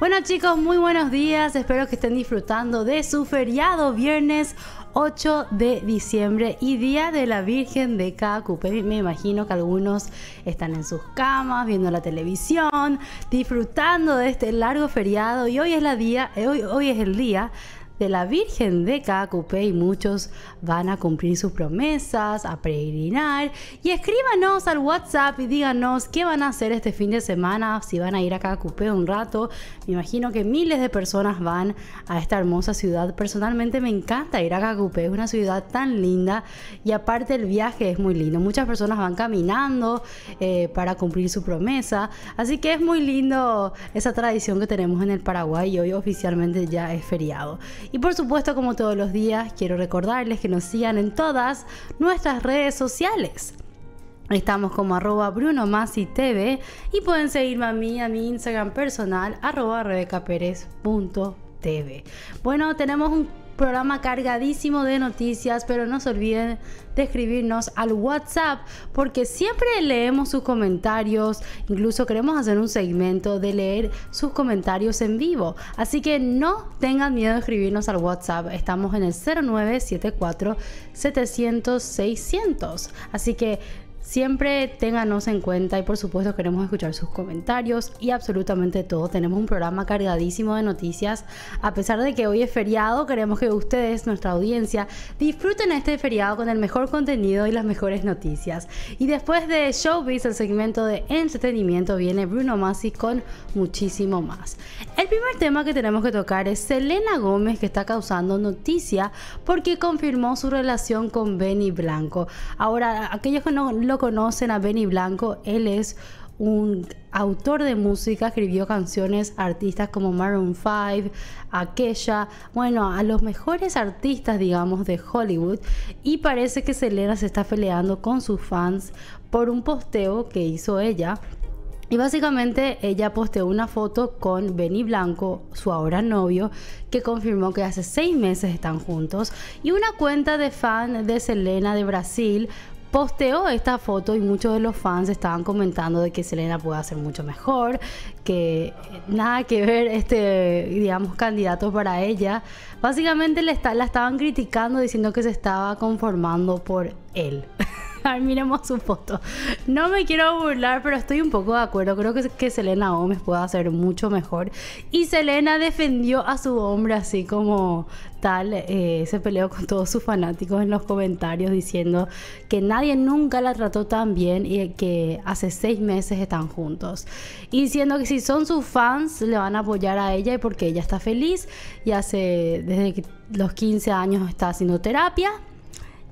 Bueno chicos, muy buenos días. Espero que estén disfrutando de su feriado viernes 8 de diciembre y Día de la Virgen de Cacupe. Me imagino que algunos están en sus camas, viendo la televisión, disfrutando de este largo feriado y hoy es, la día, hoy, hoy es el día de la Virgen de Cacupe y muchos van a cumplir sus promesas, a peregrinar. Y escríbanos al WhatsApp y díganos qué van a hacer este fin de semana, si van a ir a Cacupe un rato. Me imagino que miles de personas van a esta hermosa ciudad. Personalmente me encanta ir a Cacupe, es una ciudad tan linda y aparte el viaje es muy lindo. Muchas personas van caminando eh, para cumplir su promesa. Así que es muy lindo esa tradición que tenemos en el Paraguay y hoy oficialmente ya es feriado. Y por supuesto, como todos los días, quiero recordarles que nos sigan en todas nuestras redes sociales. Estamos como arroba Bruno TV y pueden seguirme a mí, a mi Instagram personal, arroba rebecaperez.tv. Bueno, tenemos un programa cargadísimo de noticias, pero no se olviden de escribirnos al WhatsApp porque siempre leemos sus comentarios, incluso queremos hacer un segmento de leer sus comentarios en vivo, así que no tengan miedo de escribirnos al WhatsApp, estamos en el 0974 700 600, así que Siempre ténganos en cuenta y por supuesto queremos escuchar sus comentarios y absolutamente todo. Tenemos un programa cargadísimo de noticias. A pesar de que hoy es feriado, queremos que ustedes, nuestra audiencia, disfruten este feriado con el mejor contenido y las mejores noticias. Y después de Showbiz, el segmento de entretenimiento, viene Bruno Masi con muchísimo más. El primer tema que tenemos que tocar es Selena Gómez que está causando noticia porque confirmó su relación con Benny Blanco. Ahora, aquellos que no lo conocen a Benny Blanco, él es un autor de música, escribió canciones a artistas como Maroon 5, Aquella, bueno, a los mejores artistas, digamos, de Hollywood. Y parece que Selena se está peleando con sus fans por un posteo que hizo ella. Y básicamente ella posteó una foto con Benny Blanco, su ahora novio, que confirmó que hace seis meses están juntos. Y una cuenta de fan de Selena de Brasil posteó esta foto y muchos de los fans estaban comentando de que Selena puede hacer mucho mejor, que nada que ver este, digamos, candidato para ella. Básicamente la estaban criticando diciendo que se estaba conformando por él. miremos su foto. No me quiero burlar, pero estoy un poco de acuerdo. Creo que, que Selena Gómez puede hacer mucho mejor. Y Selena defendió a su hombre así como tal. Eh, se peleó con todos sus fanáticos en los comentarios diciendo que nadie nunca la trató tan bien y que hace seis meses están juntos. Y diciendo que si son sus fans le van a apoyar a ella y porque ella está feliz y hace desde los 15 años está haciendo terapia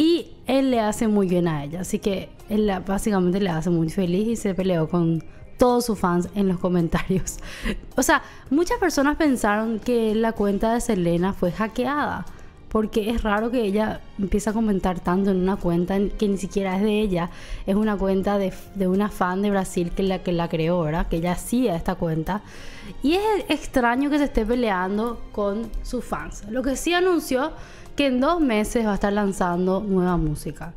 y él le hace muy bien a ella. Así que él básicamente le hace muy feliz y se peleó con todos sus fans en los comentarios. O sea, muchas personas pensaron que la cuenta de Selena fue hackeada. Porque es raro que ella empiece a comentar tanto en una cuenta que ni siquiera es de ella. Es una cuenta de, una fan de Brasil que la, que la creó, ¿verdad? Que ella hacía esta cuenta. Y es extraño que se esté peleando con sus fans. Lo que sí anunció que en dos meses va a estar lanzando nueva música.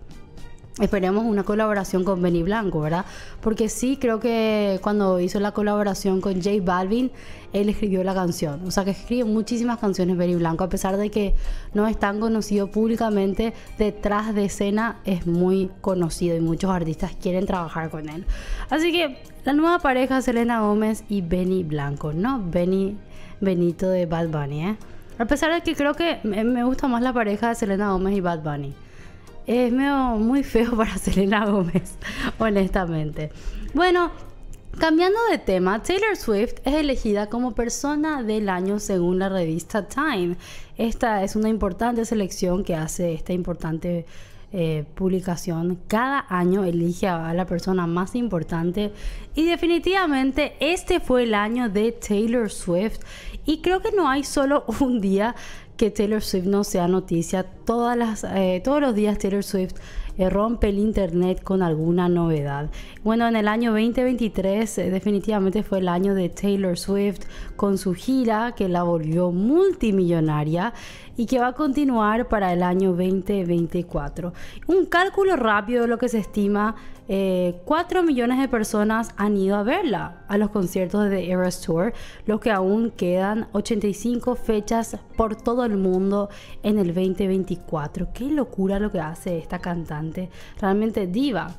Esperemos una colaboración con Benny Blanco, ¿verdad? Porque sí, creo que cuando hizo la colaboración con J Balvin, él escribió la canción. O sea que escribe muchísimas canciones Benny Blanco, a pesar de que no es tan conocido públicamente, detrás de escena es muy conocido y muchos artistas quieren trabajar con él. Así que la nueva pareja Selena Gómez y Benny Blanco, ¿no? Benny Benito de Bad Bunny, ¿eh? A pesar de que creo que me gusta más la pareja de Selena Gómez y Bad Bunny. Es medio muy feo para Selena Gómez, honestamente. Bueno, cambiando de tema, Taylor Swift es elegida como persona del año según la revista Time. Esta es una importante selección que hace esta importante eh, publicación. Cada año elige a la persona más importante y definitivamente este fue el año de Taylor Swift y creo que no hay solo un día que Taylor Swift no sea noticia. Todas las, eh, todos los días Taylor Swift eh, rompe el internet con alguna novedad. Bueno, en el año 2023 eh, definitivamente fue el año de Taylor Swift con su gira que la volvió multimillonaria y que va a continuar para el año 2024. Un cálculo rápido de lo que se estima eh, 4 millones de personas han ido a verla a los conciertos de The Eras Tour, lo que aún quedan 85 fechas por todo el mundo en el 2024. Qué locura lo que hace esta cantante, realmente diva.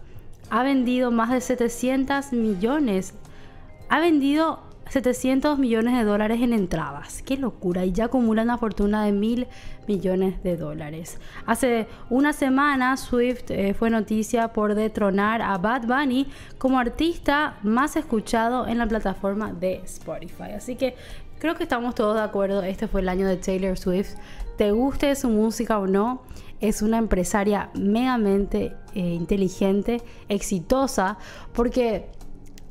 Ha vendido más de 700 millones, ha vendido 700 millones de dólares en entradas. Qué locura. Y ya acumula una fortuna de mil millones de dólares. Hace una semana Swift eh, fue noticia por detronar a Bad Bunny como artista más escuchado en la plataforma de Spotify. Así que creo que estamos todos de acuerdo. Este fue el año de Taylor Swift. Te guste su música o no, es una empresaria megamente eh, inteligente, exitosa, porque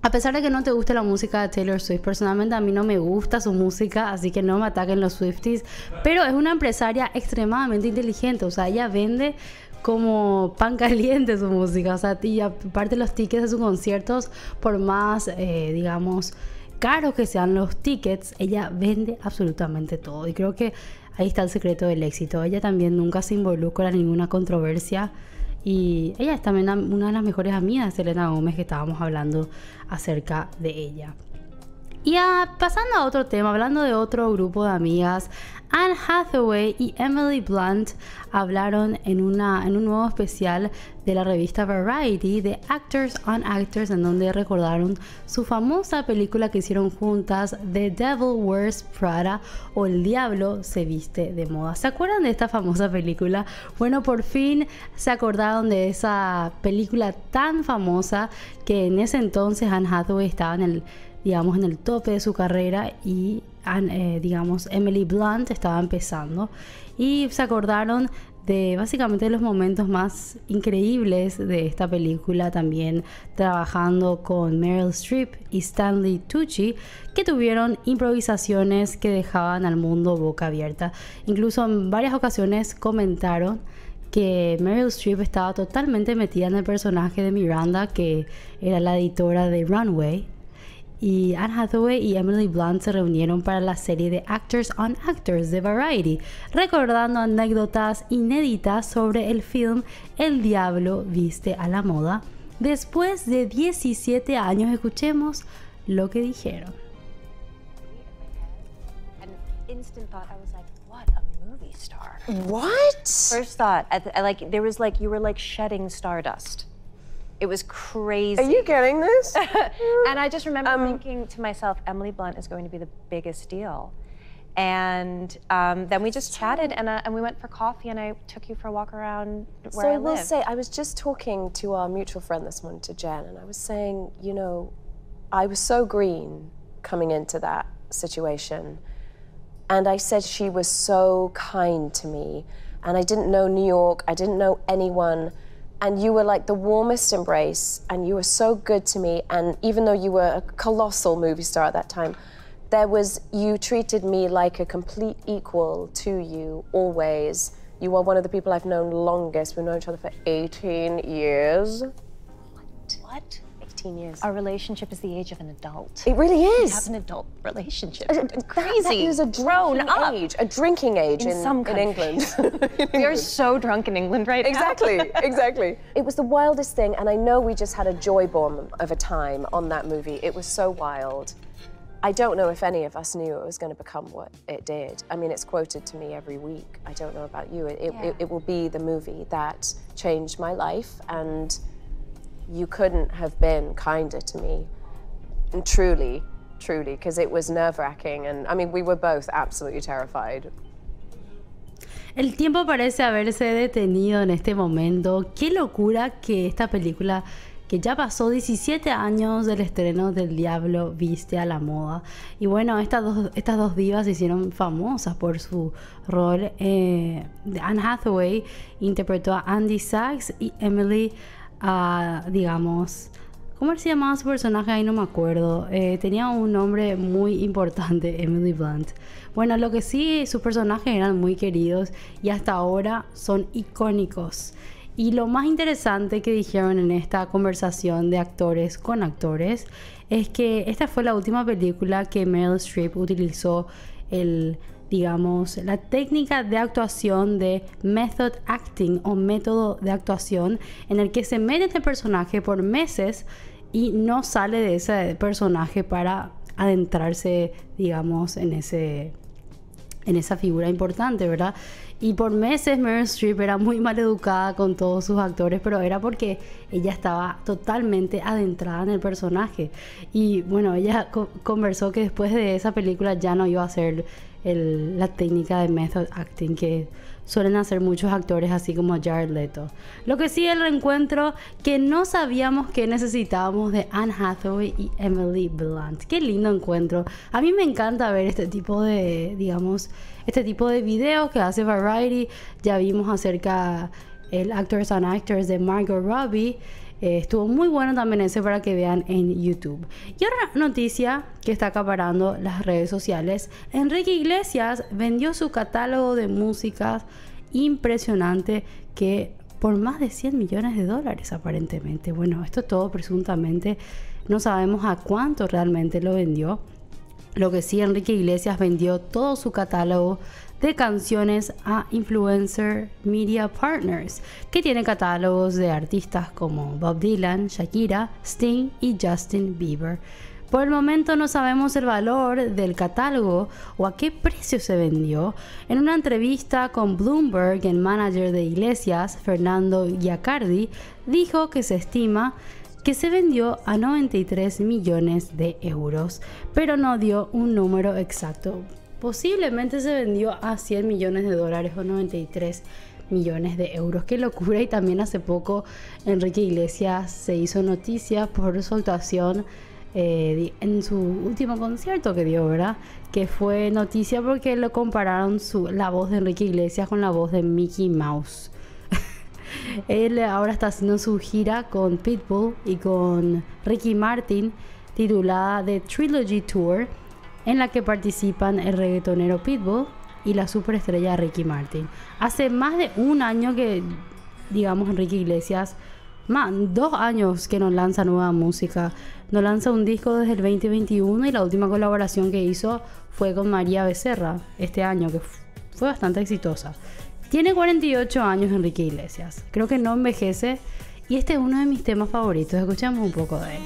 a pesar de que no te guste la música de Taylor Swift, personalmente a mí no me gusta su música, así que no me ataquen los Swifties, pero es una empresaria extremadamente inteligente, o sea, ella vende como pan caliente su música, o sea, y aparte los tickets de sus conciertos, por más, eh, digamos, caros que sean los tickets, ella vende absolutamente todo, y creo que ahí está el secreto del éxito, ella también nunca se involucra en ninguna controversia, y ella es también una de las mejores amigas de Selena Gómez que estábamos hablando acerca de ella. Y pasando a otro tema, hablando de otro grupo de amigas, Anne Hathaway y Emily Blunt hablaron en, una, en un nuevo especial de la revista Variety de Actors on Actors, en donde recordaron su famosa película que hicieron juntas, The Devil Wears Prada o El Diablo se viste de moda. ¿Se acuerdan de esta famosa película? Bueno, por fin se acordaron de esa película tan famosa que en ese entonces Anne Hathaway estaba en el digamos, en el tope de su carrera y, eh, digamos, Emily Blunt estaba empezando. Y se acordaron de básicamente los momentos más increíbles de esta película, también trabajando con Meryl Streep y Stanley Tucci, que tuvieron improvisaciones que dejaban al mundo boca abierta. Incluso en varias ocasiones comentaron que Meryl Streep estaba totalmente metida en el personaje de Miranda, que era la editora de Runway, y Anne Hathaway y Emily Blunt se reunieron para la serie de Actors on Actors de Variety, recordando anécdotas inéditas sobre el film El Diablo Viste a la Moda. Después de 17 años, escuchemos lo que dijeron. What? First thought, like there was like you were like shedding stardust. It was crazy. Are you getting this? and I just remember um, thinking to myself, Emily Blunt is going to be the biggest deal. And um, then we just chatted and, uh, and we went for coffee and I took you for a walk around where so I, I will live. say, I was just talking to our mutual friend this morning, to Jen, and I was saying, you know, I was so green coming into that situation. And I said she was so kind to me. And I didn't know New York, I didn't know anyone and you were like the warmest embrace and you were so good to me and even though you were a colossal movie star at that time there was you treated me like a complete equal to you always. You are one of the people i've known longest. We've known each other for 18 years. What what 18 years. Our relationship is the age of an adult. It really is. We have an adult relationship. Uh, crazy. That is a grown up. age, a drinking age in, in, some in England. we are so drunk in England right exactly, now. Exactly, exactly. It was the wildest thing, and I know we just had a joy bomb of a time on that movie. It was so wild. I don't know if any of us knew it was going to become what it did. I mean, it's quoted to me every week. I don't know about you. It, yeah. it, it will be the movie that changed my life and you couldn't have been kinder to me. And truly, truly, because it was nerve wracking. And I mean, we were both absolutely terrified. El tiempo parece haberse detenido en este momento. Qué locura que esta película, que ya pasó 17 años del estreno del Diablo, viste a la moda. Y bueno, estas dos, estas dos divas se hicieron famosas por su rol. Eh, Anne Hathaway interpretó a Andy Sachs y Emily digamos, ¿cómo se llamaba su personaje? Ahí no me acuerdo. Eh, tenía un nombre muy importante, Emily Blunt. Bueno, lo que sí, sus personajes eran muy queridos y hasta ahora son icónicos. Y lo más interesante que dijeron en esta conversación de actores con actores es que esta fue la última película que Meryl Streep utilizó el digamos, la técnica de actuación de method acting o método de actuación en el que se mete este personaje por meses y no sale de ese personaje para adentrarse, digamos, en ese en esa figura importante, ¿verdad? Y por meses Meryl Streep era muy mal educada con todos sus actores, pero era porque ella estaba totalmente adentrada en el personaje. Y bueno, ella conversó que después de esa película ya no iba a hacer la técnica de method acting que suelen hacer muchos actores así como Jared Leto. Lo que sí el reencuentro que no sabíamos que necesitábamos de Anne Hathaway y Emily Blunt. Qué lindo encuentro. A mí me encanta ver este tipo de, digamos, este tipo de videos que hace Variety. Ya vimos acerca el Actors on Actors de Margot Robbie. Eh, estuvo muy bueno también ese para que vean en YouTube. Y otra noticia que está acaparando las redes sociales. Enrique Iglesias vendió su catálogo de músicas impresionante que por más de 100 millones de dólares aparentemente. Bueno, esto todo presuntamente no sabemos a cuánto realmente lo vendió. Lo que sí, Enrique Iglesias vendió todo su catálogo de canciones a Influencer Media Partners, que tiene catálogos de artistas como Bob Dylan, Shakira, Sting y Justin Bieber. Por el momento no sabemos el valor del catálogo o a qué precio se vendió. En una entrevista con Bloomberg, el manager de Iglesias, Fernando Giacardi, dijo que se estima que se vendió a 93 millones de euros, pero no dio un número exacto posiblemente se vendió a 100 millones de dólares o 93 millones de euros. Qué locura. Y también hace poco Enrique Iglesias se hizo noticia por su actuación eh, en su último concierto que dio, ¿verdad? Que fue noticia porque lo compararon su, la voz de Enrique Iglesias con la voz de Mickey Mouse. Él ahora está haciendo su gira con Pitbull y con Ricky Martin titulada The Trilogy Tour en la que participan el reggaetonero Pitbull y la superestrella Ricky Martin. Hace más de un año que, digamos, Enrique Iglesias, más, dos años que nos lanza nueva música. Nos lanza un disco desde el 2021 y la última colaboración que hizo fue con María Becerra este año, que fue bastante exitosa. Tiene 48 años Enrique Iglesias. Creo que no envejece y este es uno de mis temas favoritos. Escuchamos un poco de él.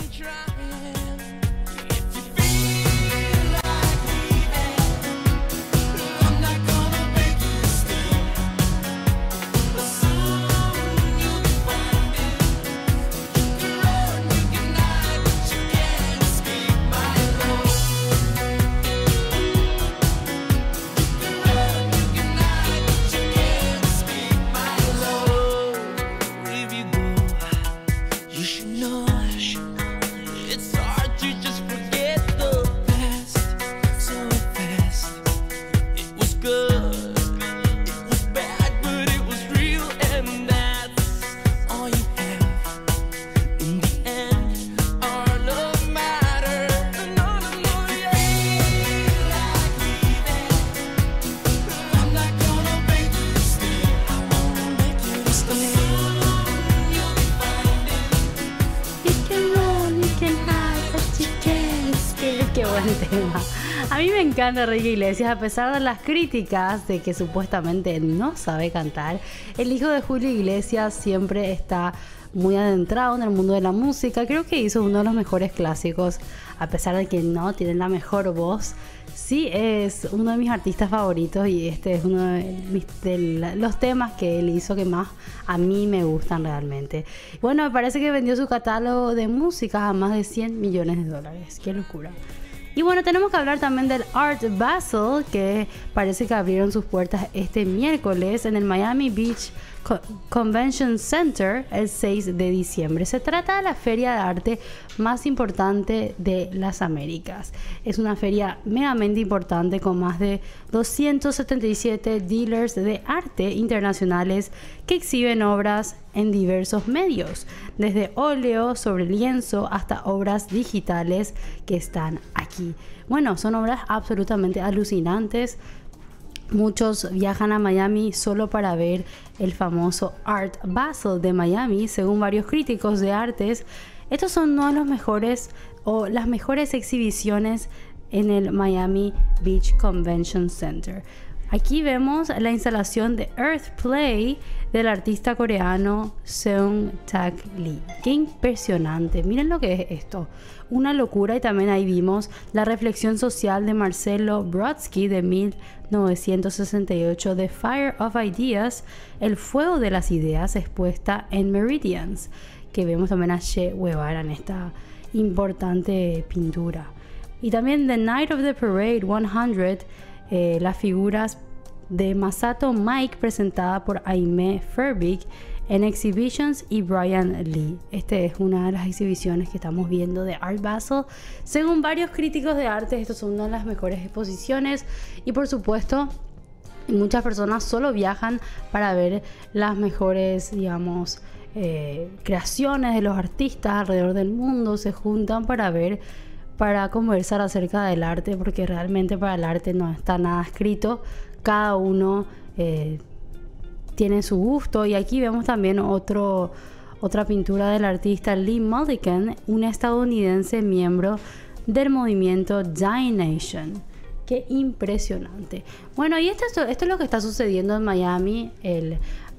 A mí me encanta Enrique Iglesias, a pesar de las críticas de que supuestamente no sabe cantar. El hijo de Julio Iglesias siempre está muy adentrado en el mundo de la música. Creo que hizo uno de los mejores clásicos, a pesar de que no tiene la mejor voz. Sí, es uno de mis artistas favoritos y este es uno de, los temas que él hizo que más a mí me gustan realmente. Bueno, me parece que vendió su catálogo de música a más de 100 millones de dólares. Qué locura. Y bueno, tenemos que hablar también del Art Basel, que parece que abrieron sus puertas este miércoles en el Miami Beach Convention Center el 6 de diciembre. Se trata de la feria de arte más importante de las Américas. Es una feria meramente importante con más de 277 dealers de arte internacionales que exhiben obras en diversos medios, desde óleo sobre lienzo hasta obras digitales que están aquí. Bueno, son obras absolutamente alucinantes Muchos viajan a Miami solo para ver el famoso Art Basel de Miami, según varios críticos de artes. Estos son uno de los mejores o las mejores exhibiciones en el Miami Beach Convention Center. Aquí vemos la instalación de Earth Play del artista coreano Seung Tak Lee. Qué impresionante. Miren lo que es esto. Una locura y también ahí vimos la reflexión social de Marcelo Brodsky de 1968 de Fire of Ideas, el fuego de las ideas expuesta en Meridians, que vemos también a Che Guevara en esta importante pintura. Y también The Night of the Parade 100 eh, las figuras de Masato Mike presentada por Aime Ferbig en Exhibitions y Brian Lee. Esta es una de las exhibiciones que estamos viendo de Art Basel. Según varios críticos de arte, estas son una de las mejores exposiciones y por supuesto muchas personas solo viajan para ver las mejores, digamos, eh, creaciones de los artistas alrededor del mundo, se juntan para ver para conversar acerca del arte, porque realmente para el arte no está nada escrito, cada uno eh, tiene su gusto y aquí vemos también otro, otra pintura del artista Lee Mulligan, un estadounidense miembro del movimiento Die Nation. Qué impresionante. Bueno, y esto, esto es lo que está sucediendo en Miami. El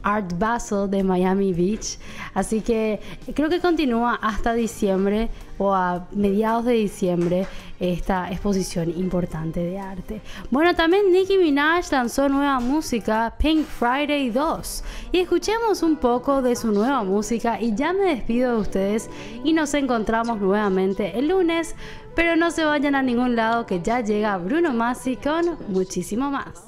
Art Basel de Miami Beach. Así que creo que continúa hasta diciembre o a mediados de diciembre esta exposición importante de arte. Bueno, también Nicki Minaj lanzó nueva música, Pink Friday 2. Y escuchemos un poco de su nueva música y ya me despido de ustedes y nos encontramos nuevamente el lunes. Pero no se vayan a ningún lado que ya llega Bruno Masi con muchísimo más.